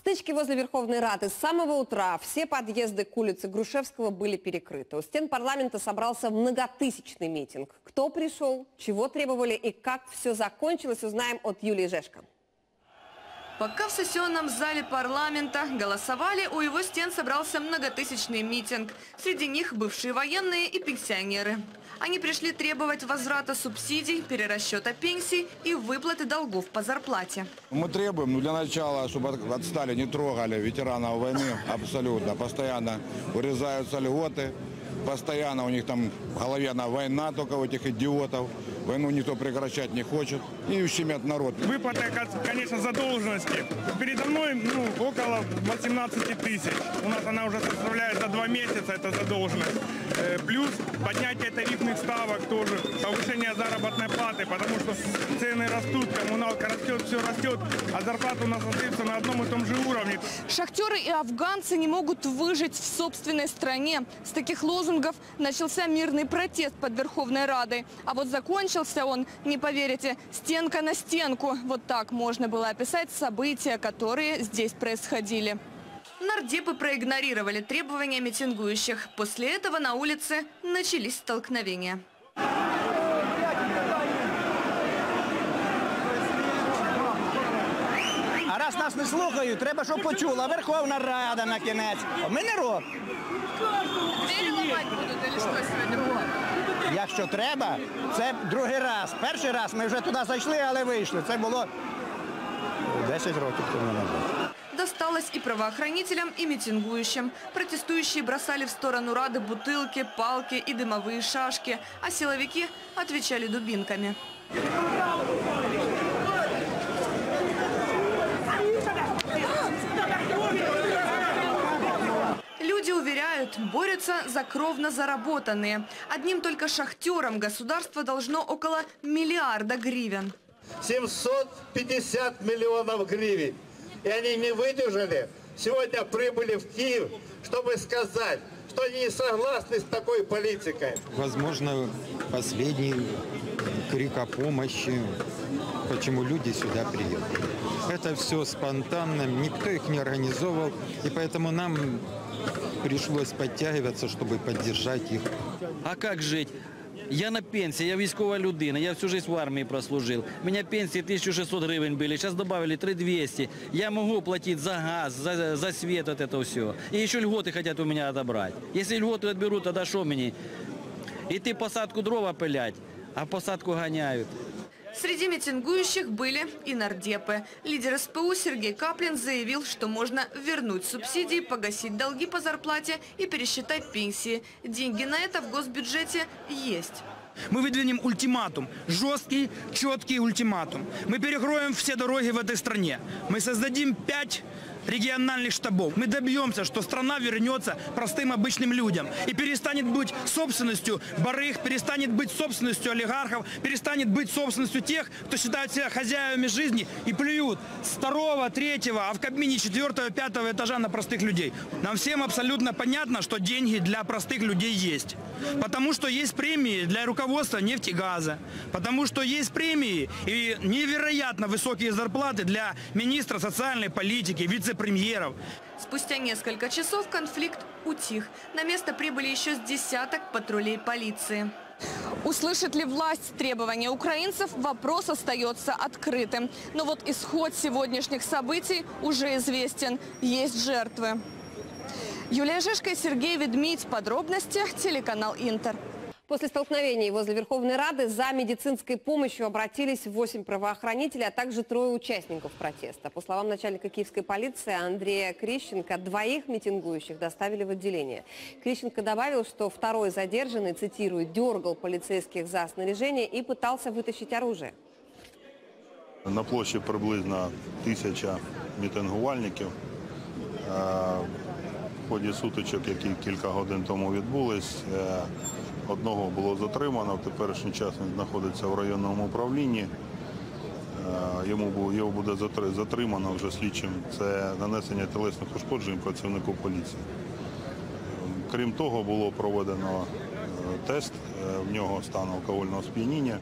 Стычки возле Верховной Рады. С самого утра все подъезды к улице Грушевского были перекрыты. У стен парламента собрался многотысячный митинг. Кто пришел, чего требовали и как все закончилось, узнаем от Юлии Жешко. Пока в сессионном зале парламента голосовали, у его стен собрался многотысячный митинг. Среди них бывшие военные и пенсионеры. Они пришли требовать возврата субсидий, перерасчета пенсий и выплаты долгов по зарплате. Мы требуем, ну, для начала, чтобы от- отстали, не трогали ветеранов войны абсолютно. Постоянно урезаются льготы, постоянно у них там в голове на война только у этих идиотов. Войну никто прекращать не хочет. И ущемят народ. Выплата, кон- конечно, задолженности. Передо мной ну, около 18 тысяч. У нас она уже составляет за два месяца, эта задолженность. Э, Плюс поднятие тарифных ставок тоже, повышение заработной платы, потому что цены растут, коммуналка растет, все растет, а зарплата у нас остается на одном и том же уровне. Шахтеры и афганцы не могут выжить в собственной стране. С таких лозунгов начался мирный протест под Верховной Радой. А вот закончился он, не поверите, стенка на стенку. Вот так можно было описать события, которые здесь происходили. Нардепы проигнорировали требования митингующих. После этого на улице начались столкновения. раз нас не слухають, треба, щоб почула Верховна Рада на кінець. А Ми не робимо. Двери ломать будут или что сегодня было? Якщо треба, це другий раз. Перший раз ми вже туди зайшли, але вийшли. Це було 10 років тому назад. Досталось и правоохранителям, и митингующим. Протестующие бросали в сторону Рады бутылки, палки и дымовые шашки, а силовики отвечали дубинками. Уверяют, борются за кровно заработанные. Одним только шахтерам государство должно около миллиарда гривен. 750 миллионов гривен. И они не выдержали. Сегодня прибыли в Киев, чтобы сказать, что они не согласны с такой политикой. возможно, последний крик о помощи, почему люди сюда приехали. Это все спонтанно, никто их не организовал, и поэтому нам пришлось подтягиваться, чтобы поддержать их. А как жить? Я на пенсії, я військова людина, я всю жизнь в армії прослужив. У мене пенсії 1600 гривень були, зараз добавили 3200. Я можу платити за газ, за, за свет, вот это все. И еще льготы хотят у меня отобрать. Если льготы отберут, тогда что мне? Идти посадку дрова пилять, а посадку гоняют. Среди митингующих были и нардепы. Лидер СПУ Сергей Каплин заявил, что можно вернуть субсидии, погасить долги по зарплате и пересчитать пенсии. Деньги на это в госбюджете есть. Мы выдвинем ультиматум, жесткий, четкий ультиматум. Мы перекроем все дороги в этой стране. Мы создадим пять региональных штабов. Мы добьемся, что страна вернется простым обычным людям и перестанет быть собственностью барыг, перестанет быть собственностью олигархов, перестанет быть собственностью тех, кто считает себя хозяевами жизни и плюют с второго, третьего, а в Кабмине четвертого, пятого этажа на простых людей. Нам всем абсолютно понятно, что деньги для простых людей есть. Потому что есть премии для руководства нефтегаза. Потому что есть премии и невероятно высокие зарплаты для министра социальной политики, вице-премьеров. Спустя несколько часов конфликт утих. На место прибыли еще с десяток патрулей полиции. Услышит ли власть требования украинцев, вопрос остается открытым. Но вот исход сегодняшних событий уже известен. Есть жертвы. Юлия Жешко и Сергей Ведмидь. Подробности. Телеканал Интер. После столкновений возле Верховной Рады за медицинской помощью обратились 8 правоохранителей, а также трое участников протеста. По словам начальника киевской полиции Андрея Крищенко, двоих митингующих доставили в отделение. Крищенко добавил, что второй задержанный, цитирую, дергал полицейских за снаряжение и пытался вытащить оружие. На площі приблизно тисяча мітингувальників. Е, В ході сутичок, які кілька годин тому відбулись, е, одного було затримано, в теперішній час він знаходиться в районному управлінні. Е, Йому його буде затримано вже слідчим. Це нанесення тілесних ушкоджень працівнику поліції. Крім того, було проведено е, тест, е, в нього стан алкогольного сп'яніння.